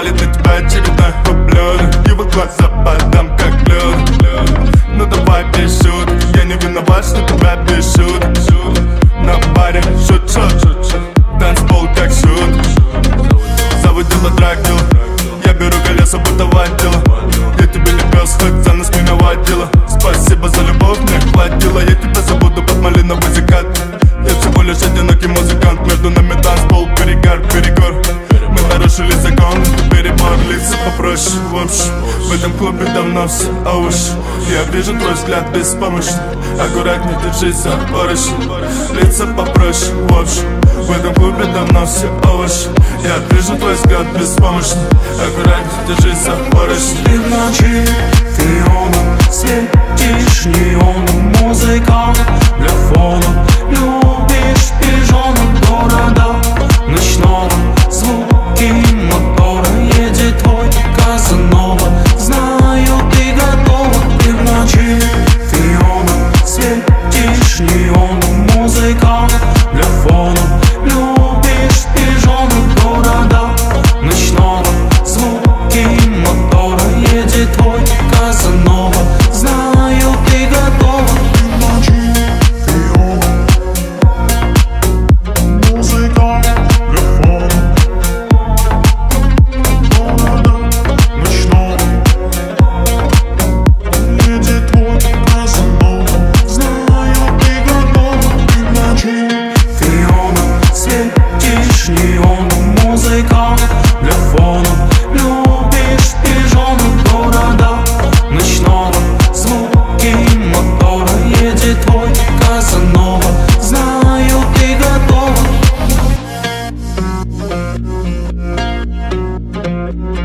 Палит на тебя очередной ублюдок Его глаза подам как лед. Ну давай без шуток Я не виноват, что тебя бесит На баре шучу. Танцпол как шут. Заводила дракила Я беру колеса, будто вантила Я тебе не пес, хоть за нас меня водила. Спасибо за любовь, мне хватило. Я тебя забуду под малиновый попроще, в общем В этом клубе давно все, а уж Я вижу твой взгляд беспомощный. Аккуратней держись за поручень Лица попроще, в общем В этом клубе давно все овощи Я вижу твой взгляд беспомощный. Аккуратней держись за поручень Ты в ночи фионом No phone. No. Bye.